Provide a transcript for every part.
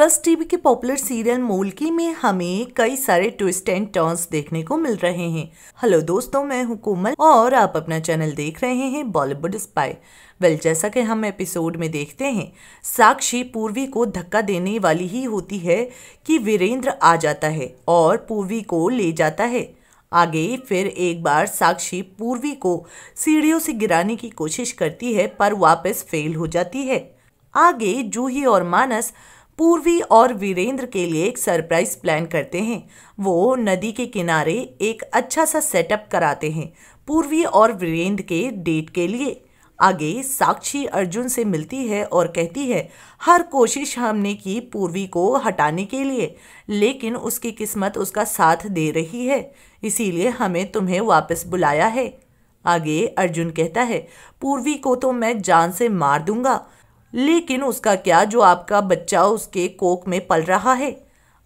Colours TV के popular serial Molkki में हमें कई सारे ट्विस्ट एंड टर्न्स देखने को मिल रहे हैं। हेलो दोस्तों, मैं हूँ कोमल और आप अपना चैनल देख रहे हैं बॉलीवुड स्पाई वेल जैसा कि हम एपिसोड में देखते हैं, साक्षी पूर्वी को धक्का देने वाली ही होती है कि वीरेंद्र आ जाता है और पूर्वी को ले जाता है। आगे फिर एक बार साक्षी पूर्वी को सीढ़ियों से गिराने की कोशिश करती है, पर वापस फेल हो जाती है। आगे जूही और मानस पूर्वी और वीरेंद्र के लिए एक सरप्राइज़ प्लान करते हैं। वो नदी के किनारे एक अच्छा सा सेटअप कराते हैं, पूर्वी और वीरेंद्र के डेट के लिए। आगे साक्षी अर्जुन से मिलती है और कहती है, हर कोशिश हमने की पूर्वी को हटाने के लिए, लेकिन उसकी किस्मत उसका साथ दे रही है, इसीलिए हमें तुम्हें वापस बुलाया है। आगे अर्जुन कहता है, पूर्वी को तो मैं जान से मार दूँगा लेकिन उसका क्या जो आपका बच्चा उसके कोक में पल रहा है?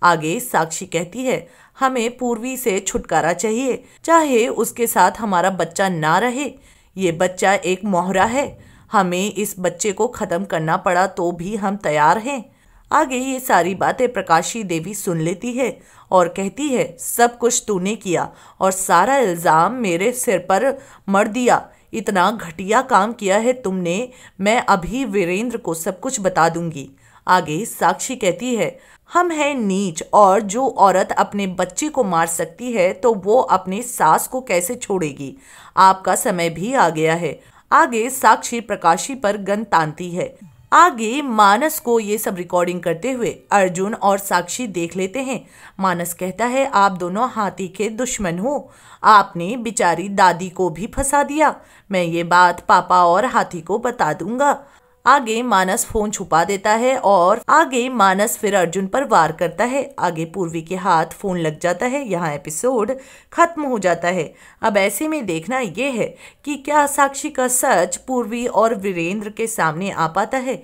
आगे साक्षी कहती है, हमें पूर्वी से छुटकारा चाहिए। चाहे उसके साथ हमारा बच्चा ना रहे, ये बच्चा एक मोहरा है। हमें इस बच्चे को ख़त्म करना पड़ा तो भी हम तैयार हैं। आगे ये सारी बातें प्रकाशी देवी सुन लेती है और कहती है, सब कुछ तूने किया और सारा इल्ज़ाम मेरे सिर पर मर दिया। इतना घटिया काम किया है तुमने, मैं अभी वीरेंद्र को सब कुछ बता दूँगी। आगे साक्षी कहती है, हम हैं नीच, और जो औरत अपने बच्चे को मार सकती है तो वो अपने सास को कैसे छोड़ेगी? आपका समय भी आ गया है। आगे साक्षी प्रकाशी पर गन तानती है। आगे मानस को ये सब रिकॉर्डिंग करते हुए अर्जुन और साक्षी देख लेते हैं। मानस कहता है, आप दोनों हाथी के दुश्मन हो। आपने बिचारी दादी को भी फंसा दिया। मैं ये बात पापा और हाथी को बता दूँगा। आगे मानस फ़ोन छुपा देता है और आगे मानस फिर अर्जुन पर वार करता है। आगे पूर्वी के हाथ फ़ोन लग जाता है। यहाँ एपिसोड खत्म हो जाता है। अब ऐसे में देखना यह है कि क्या साक्षी का सच पूर्वी और वीरेंद्र के सामने आ पाता है?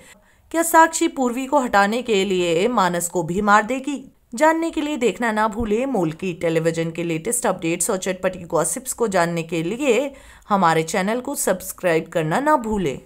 क्या साक्षी पूर्वी को हटाने के लिए मानस को भी मार देगी? जानने के लिए देखना ना भूले मोल की टेलीविज़न के लेटेस्ट अपडेट्स और चटपटी गॉसिप्स को जानने के लिए हमारे चैनल को सब्सक्राइब करना ना भूले।